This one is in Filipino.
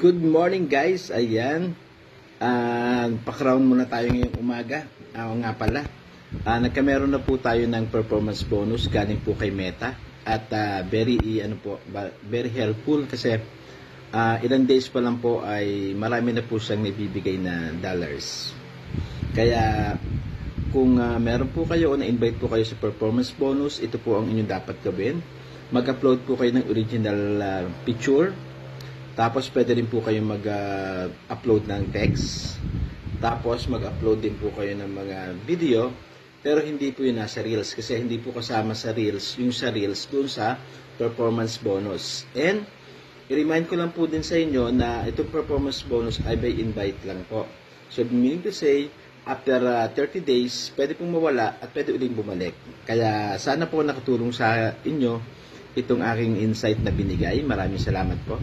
Good morning guys, ayan. Uh, pakround muna tayo ngayong umaga. Ako nga pala. Uh, nagkameron na po tayo ng performance bonus galing po kay Meta. At ah, very, ano po, very helpful kasi ah, ilang days pa lang po ay marami na po siyang nabibigay na dollars. Kaya kung ah, meron po kayo o na-invite po kayo sa performance bonus, ito po ang inyong dapat gawin. Mag-upload po kayo ng original ah, picture. Tapos pwede rin po kayo mag-upload ng text. Tapos mag-upload din po kayo ng mga video. Pero hindi po yun nasa Reels kasi hindi po kasama sa Reels yung sa Reels dun sa performance bonus. And i-remind ko lang po din sa inyo na itong performance bonus ay by invite lang po. So meaning to say, after uh, 30 days, pwede pong mawala at pwede uling bumalik. Kaya sana po nakatulong sa inyo itong aking insight na binigay. Maraming salamat po.